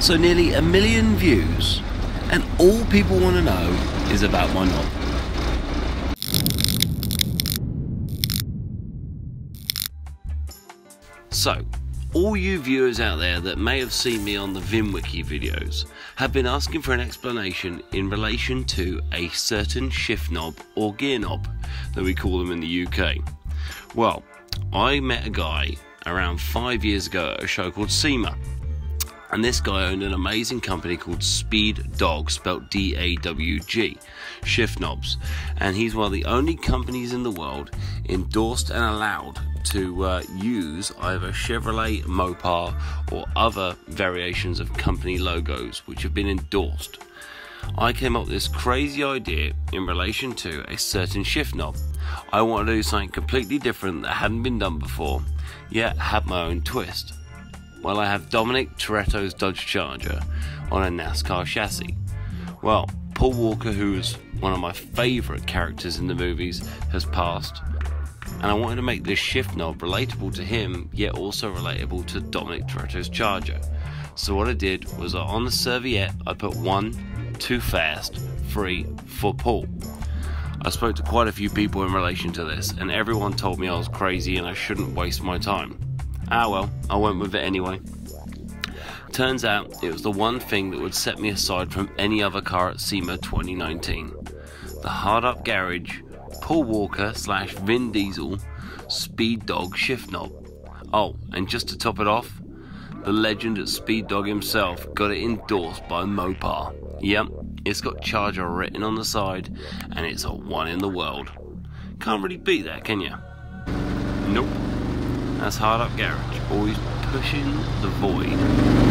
So nearly a million views, and all people want to know is about my knob. So, all you viewers out there that may have seen me on the VimWiki videos have been asking for an explanation in relation to a certain shift knob or gear knob that we call them in the UK. Well, I met a guy around five years ago at a show called SEMA. And this guy owned an amazing company called Speed Dawg, spelled D A W G, shift knobs. And he's one of the only companies in the world endorsed and allowed to uh, use either Chevrolet, Mopar, or other variations of company logos which have been endorsed. I came up with this crazy idea in relation to a certain shift knob. I wanted to do something completely different that hadn't been done before, yet had my own twist. Well, I have Dominic Toretto's Dodge Charger on a NASCAR chassis. Well, Paul Walker, who is one of my favourite characters in the movies, has passed, and I wanted to make this shift knob relatable to him, yet also relatable to Dominic Toretto's Charger. So what I did was on the serviette I put one, too fast, three for Paul. I spoke to quite a few people in relation to this, and everyone told me I was crazy and I shouldn't waste my time. Ah well, I went with it anyway. Turns out it was the one thing that would set me aside from any other car at SEMA 2019. The hard up garage, Paul Walker slash Vin Diesel Speed Dawg shift knob. Oh, and just to top it off, the legend at Speed Dawg himself got it endorsed by Mopar. Yep, it's got Charger written on the side, and it's a one in the world. Can't really beat that, can you? Nope. That's hard up garage, always pushing the void.